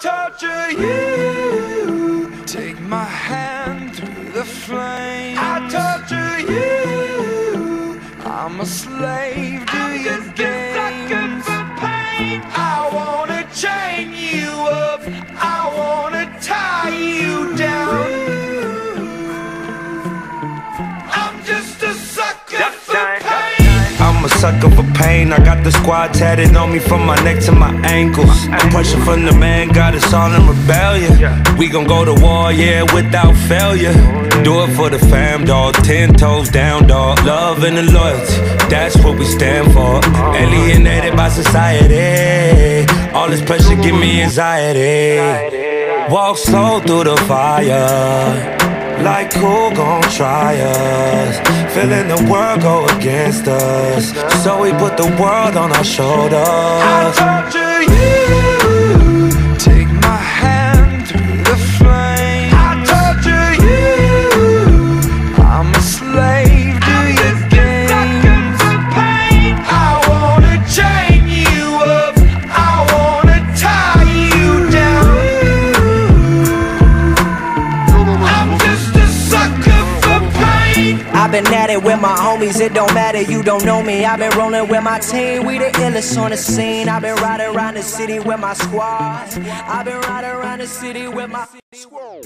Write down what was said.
torture you. Take my hand through the flame. I torture you. I'm a slave to your just sucker for pain. I got the squad tatted on me from my neck to my ankles. Pressure from the man got us all in rebellion. We gon' go to war, yeah, without failure. Do it for the fam, dog. Ten toes down, dog. Love and the loyalty, that's what we stand for. Alienated by society. All this pressure give me anxiety. Walk slow through the fire. Like who gon' try us? Feeling the world go against us. So we put the world on our shoulders. I torture you. Been at it with my homies, it don't matter, you don't know me. I've been rolling with my team, we the illest on the scene. I've been riding around the city with my squad. I've been riding around the city with my squad.